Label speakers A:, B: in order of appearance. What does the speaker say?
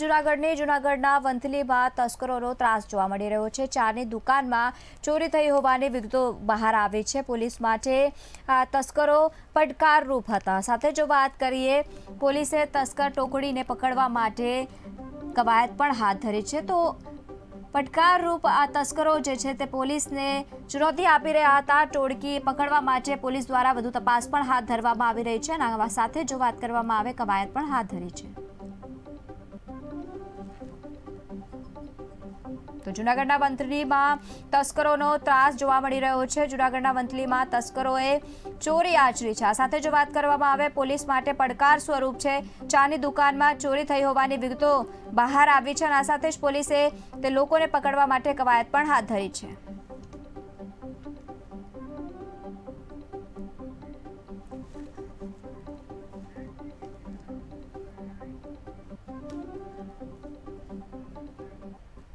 A: જુનાગઢની જુનાગઢના વંથલીમાં તસ્કરોનો ત્રાસ જોવા મળી રહ્યો છે. ચાની દુકાનમાં ચોરી થઈ હોવાની વિગતો બહાર આવી છે. પોલીસ માટે તસ્કરો પડકારરૂપ હતા. સાથે જો વાત કરીએ, પોલીસે તસ્કર ટોકડીને પકડવા માટે કવાયત પણ હાથ ધરી છે. તો પડકારરૂપ આ તસ્કરો જે છે તે પોલીસને ચુનૌતી આપી રહ્યા હતા. ટોળકી પકડવા માટે પોલીસ દ્વારા વધુ તપાસ પણ હાથ ધરવામાં આવી રહી છે અને સાથે જો વાત કરવામાં આવે, કવાયત પણ હાથ ધરી છે. તો જૂનાગઢના વંથલીમાં તસ્કરોનો ત્રાસ જોવા મળી રહ્યો છે. જૂનાગઢના વંથલીમાં તસ્કરોએ ચોરી આચરી છે. આ સાથે જો વાત કરવામાં આવે, પોલીસ માટે પડકાર સ્વરૂપ છે. ચાની દુકાનમાં ચોરી થઈ હોવાની વિગતો બહાર આવી છે અને આ સાથે જ પોલીસે તે લોકોને પકડવા માટે કવાયત પણ હાથ ધરી છે.